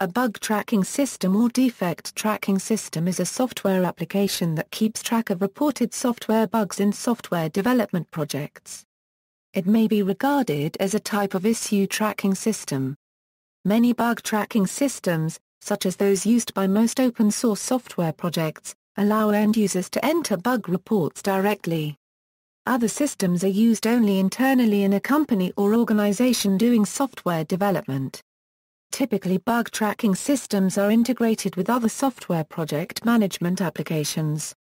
A bug tracking system or defect tracking system is a software application that keeps track of reported software bugs in software development projects. It may be regarded as a type of issue tracking system. Many bug tracking systems, such as those used by most open-source software projects, allow end users to enter bug reports directly. Other systems are used only internally in a company or organization doing software development. Typically bug tracking systems are integrated with other software project management applications.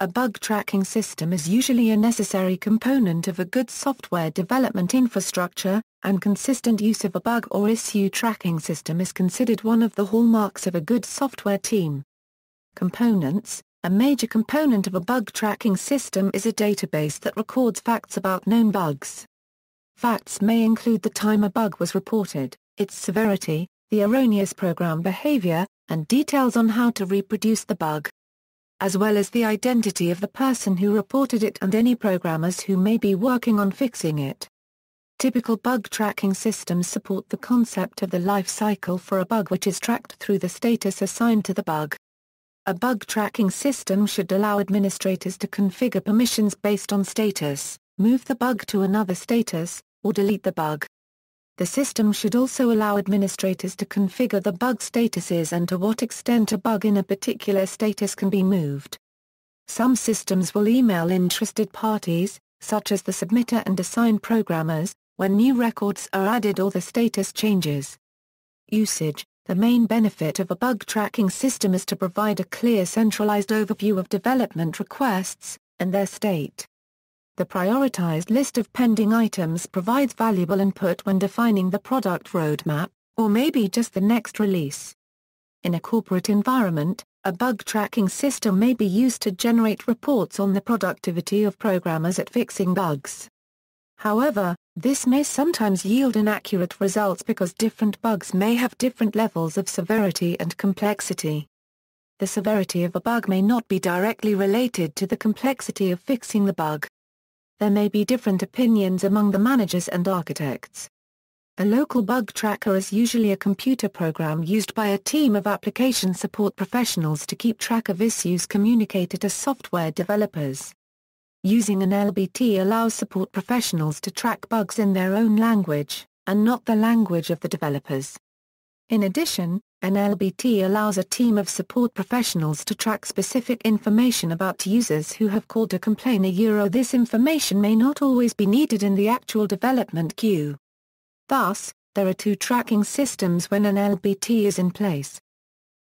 A bug tracking system is usually a necessary component of a good software development infrastructure, and consistent use of a bug or issue tracking system is considered one of the hallmarks of a good software team. Components a major component of a bug tracking system is a database that records facts about known bugs. Facts may include the time a bug was reported, its severity, the erroneous program behavior, and details on how to reproduce the bug. As well as the identity of the person who reported it and any programmers who may be working on fixing it. Typical bug tracking systems support the concept of the life cycle for a bug which is tracked through the status assigned to the bug. A bug tracking system should allow administrators to configure permissions based on status, move the bug to another status, or delete the bug. The system should also allow administrators to configure the bug statuses and to what extent a bug in a particular status can be moved. Some systems will email interested parties, such as the submitter and assigned programmers, when new records are added or the status changes. Usage the main benefit of a bug tracking system is to provide a clear centralized overview of development requests, and their state. The prioritized list of pending items provides valuable input when defining the product roadmap, or maybe just the next release. In a corporate environment, a bug tracking system may be used to generate reports on the productivity of programmers at fixing bugs. However, this may sometimes yield inaccurate results because different bugs may have different levels of severity and complexity. The severity of a bug may not be directly related to the complexity of fixing the bug. There may be different opinions among the managers and architects. A local bug tracker is usually a computer program used by a team of application support professionals to keep track of issues communicated to software developers. Using an LBT allows support professionals to track bugs in their own language, and not the language of the developers. In addition, an LBT allows a team of support professionals to track specific information about users who have called to complain a euro this information may not always be needed in the actual development queue. Thus, there are two tracking systems when an LBT is in place.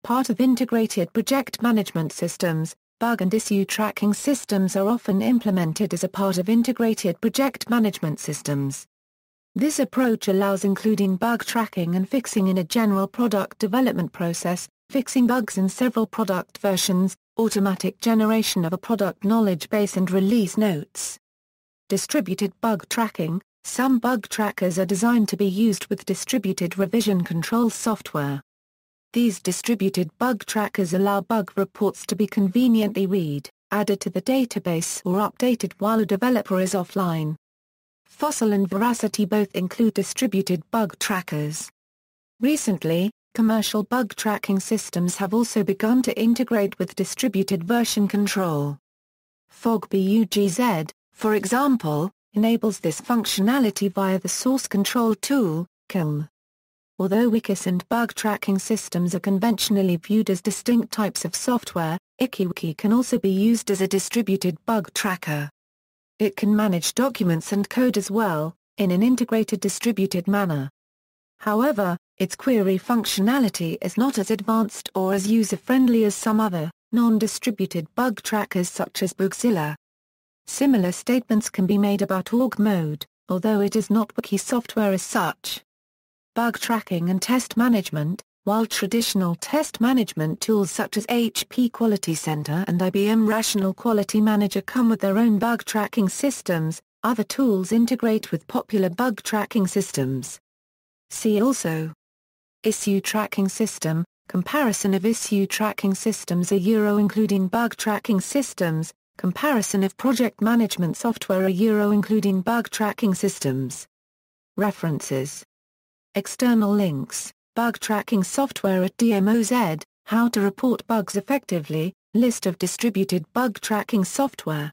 Part of integrated project management systems, bug and issue tracking systems are often implemented as a part of integrated project management systems. This approach allows including bug tracking and fixing in a general product development process, fixing bugs in several product versions, automatic generation of a product knowledge base and release notes. Distributed bug tracking Some bug trackers are designed to be used with distributed revision control software. These distributed bug trackers allow bug reports to be conveniently read, added to the database or updated while a developer is offline. Fossil and Veracity both include distributed bug trackers. Recently, commercial bug tracking systems have also begun to integrate with distributed version control. FogBugZ, for example, enables this functionality via the source control tool, Kiln. Although Wikis and bug tracking systems are conventionally viewed as distinct types of software, IkiWiki can also be used as a distributed bug tracker. It can manage documents and code as well, in an integrated distributed manner. However, its query functionality is not as advanced or as user-friendly as some other, non-distributed bug trackers such as Bugzilla. Similar statements can be made about org mode, although it is not wiki software as such bug tracking and test management, while traditional test management tools such as HP Quality Center and IBM Rational Quality Manager come with their own bug tracking systems, other tools integrate with popular bug tracking systems. See also. Issue Tracking System, Comparison of issue tracking systems. A Euro including bug tracking systems, Comparison of project management software. A Euro including bug tracking systems. References. External links Bug tracking software at DMOZ, How to report bugs effectively, list of distributed bug tracking software.